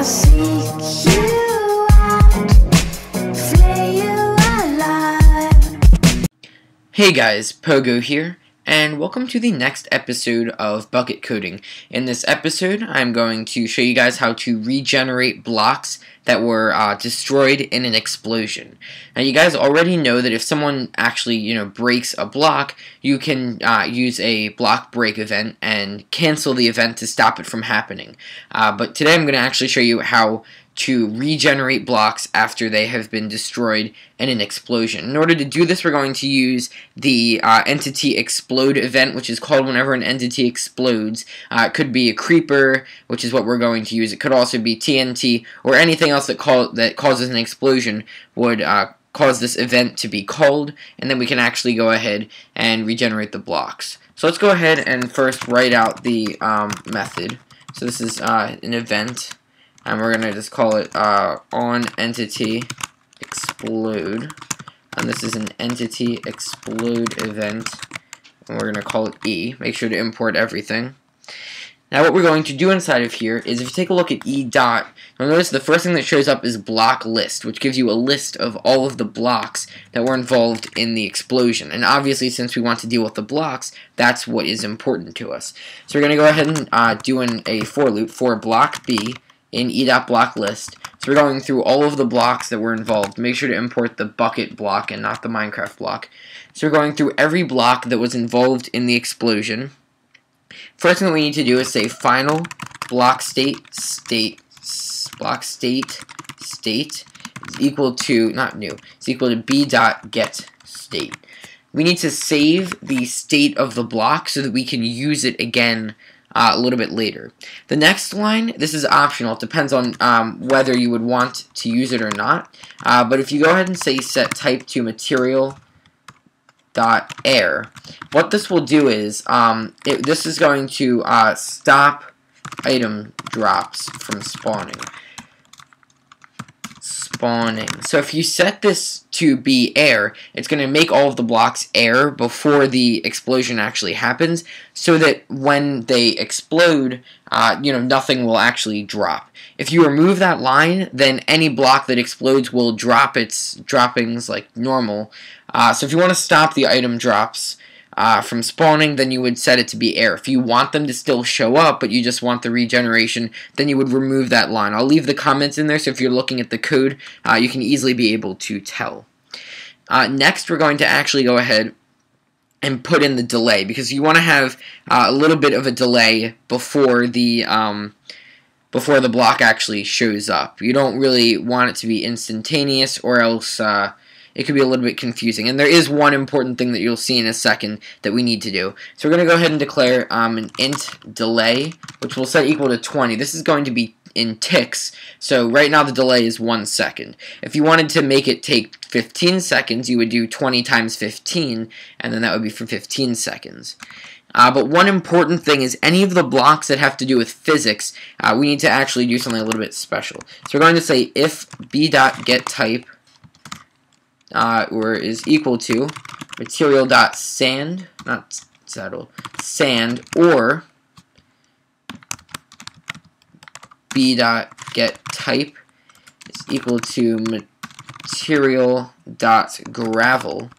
Hey guys, Pogo here, and welcome to the next episode of Bukkit Coding. In this episode, I'm going to show you guys how to regenerate blocks that were uh, destroyed in an explosion. Now, you guys already know that if someone actually, you know, breaks a block, you can uh, use a block break event and cancel the event to stop it from happening. Uh, but today, I'm going to actually show you how to regenerate blocks after they have been destroyed in an explosion. In order to do this, we're going to use the uh, entity explode event, which is called whenever an entity explodes. Uh, it could be a creeper, which is what we're going to use. It could also be TNT or anything else that call that causes an explosion would uh, cause this event to be called, and then we can actually go ahead and regenerate the blocks. So let's go ahead and first write out the um, method. So this is uh, an event and we're gonna just call it uh, on entity explode and this is an entity explode event. And we're gonna call it E. Make sure to import everything. Now what we're going to do inside of here is if you take a look at E dot you'll notice the first thing that shows up is block list which gives you a list of all of the blocks that were involved in the explosion. And obviously since we want to deal with the blocks that's what is important to us. So we're gonna go ahead and uh, do an, a for loop for block B in e.block list. So we're going through all of the blocks that were involved. Make sure to import the Bukkit block and not the Minecraft block. So we're going through every block that was involved in the explosion. First thing we need to do is say final block state state block state state is equal to not new. It's equal to b dot get state. We need to save the state of the block so that we can use it again uh, a little bit later. The next line, this is optional. It depends on um, whether you would want to use it or not. Uh, but if you go ahead and say set type to material dot air, what this will do is um, it, this is going to uh, stop item drops from spawning spawning. So if you set this to be air, it's going to make all of the blocks air before the explosion actually happens, so that when they explode, uh, you know, nothing will actually drop. If you remove that line, then any block that explodes will drop its droppings like normal. Uh, so if you want to stop the item drops, uh, from spawning, then you would set it to be air. If you want them to still show up, but you just want the regeneration, then you would remove that line. I'll leave the comments in there, so if you're looking at the code, uh, you can easily be able to tell. Uh, next, we're going to actually go ahead and put in the delay, because you want to have uh, a little bit of a delay before the... Um, before the block actually shows up. You don't really want it to be instantaneous or else uh, it could be a little bit confusing. And there is one important thing that you'll see in a second that we need to do. So we're going to go ahead and declare um, an int delay, which will set equal to 20. This is going to be in ticks, so right now the delay is 1 second. If you wanted to make it take 15 seconds, you would do 20 times 15, and then that would be for 15 seconds. Uh, but one important thing is any of the blocks that have to do with physics, uh, we need to actually do something a little bit special. So we're going to say if b.getType uh, or is equal to material dot sand, not saddle, sand, or b dot get type is equal to material dot gravel.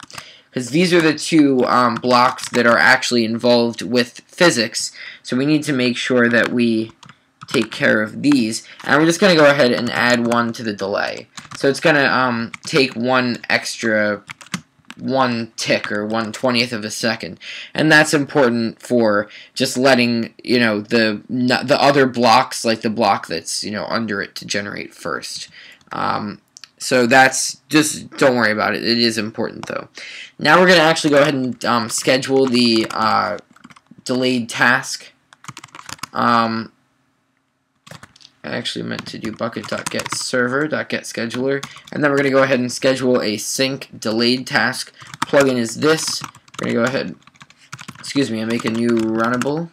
Because these are the two um, blocks that are actually involved with physics. So we need to make sure that we take care of these. And we're just going to go ahead and add one to the delay. So it's going to um, take one extra one tick or one twentieth of a second, and that's important for just letting you know the the other blocks, like the block that's you know under it, to generate first. Um, so that's just don't worry about it. It is important though. Now we're gonna actually go ahead and um, schedule the uh, delayed task. Um, I actually meant to do Bukkit.getServer.getScheduler, and then we're going to go ahead and schedule a sync delayed task. Plugin is this. We're going to go ahead, excuse me, and make a new runnable.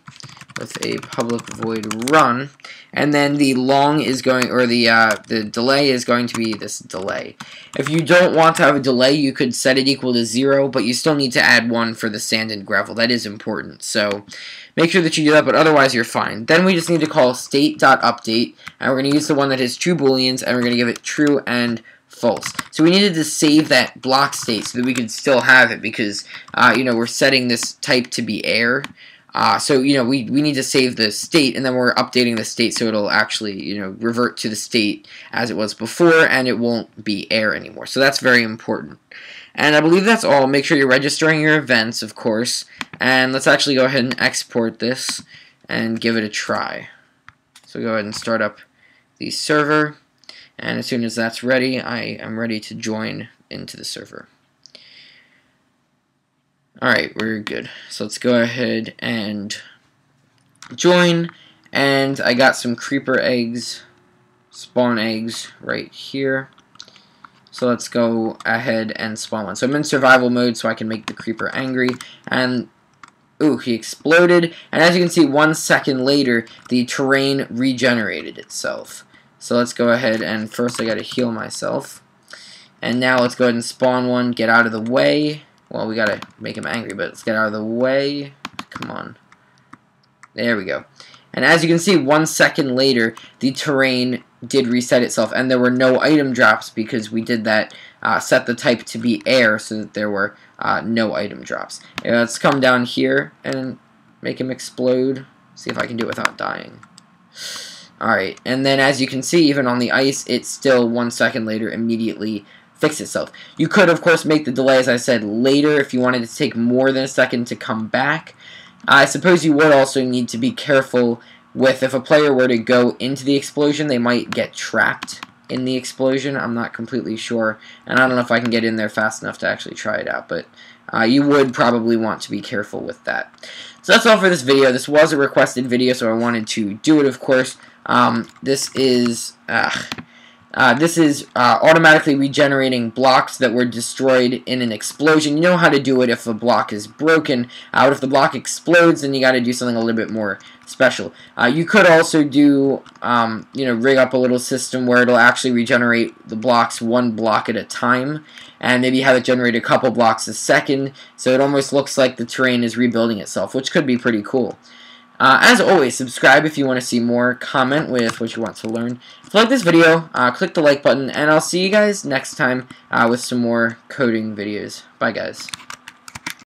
With a public void run, and then the long is going, or the uh, the delay is going to be this delay. If you don't want to have a delay, you could set it equal to zero, but you still need to add one for the sand and gravel. That is important. So make sure that you do that, but otherwise you're fine. Then we just need to call state.update, and we're going to use the one that has true booleans, and we're going to give it true and false. So we needed to save that block state so that we could still have it because, uh, you know, we're setting this type to be air. Uh, so, you know, we, we need to save the state, and then we're updating the state so it'll actually, you know, revert to the state as it was before, and it won't be air anymore. So that's very important. And I believe that's all. Make sure you're registering your events, of course. And let's actually go ahead and export this and give it a try. So go ahead and start up the server. And as soon as that's ready, I am ready to join into the server. Alright, we're good. So let's go ahead and join. And I got some creeper eggs, spawn eggs right here. So let's go ahead and spawn one. So I'm in survival mode so I can make the creeper angry. And, ooh, he exploded. And as you can see, one second later, the terrain regenerated itself. So let's go ahead and first I gotta heal myself. And now let's go ahead and spawn one, get out of the way. Well, we gotta make him angry, but let's get out of the way. Come on. There we go. And as you can see, one second later, the terrain did reset itself, and there were no item drops because we did that, uh, set the type to be air so that there were uh, no item drops. And let's come down here and make him explode. See if I can do it without dying. Alright, and then as you can see, even on the ice, it still, one second later, immediately fix itself. You could, of course, make the delay, as I said, later if you wanted to take more than a second to come back. I suppose you would also need to be careful with if a player were to go into the explosion, they might get trapped in the explosion. I'm not completely sure, and I don't know if I can get in there fast enough to actually try it out, but uh, you would probably want to be careful with that. So that's all for this video. This was a requested video, so I wanted to do it, of course. Um, this is... uh, this is uh, automatically regenerating blocks that were destroyed in an explosion. You know how to do it if a block is broken. Uh, if the block explodes, then you got to do something a little bit more special. Uh, you could also do, um, you know, rig up a little system where it'll actually regenerate the blocks one block at a time, and maybe have it generate a couple blocks a second, so it almost looks like the terrain is rebuilding itself, which could be pretty cool. Uh, as always, subscribe if you want to see more, comment with what you want to learn. If you like this video, uh, click the like button, and I'll see you guys next time uh, with some more coding videos. Bye, guys.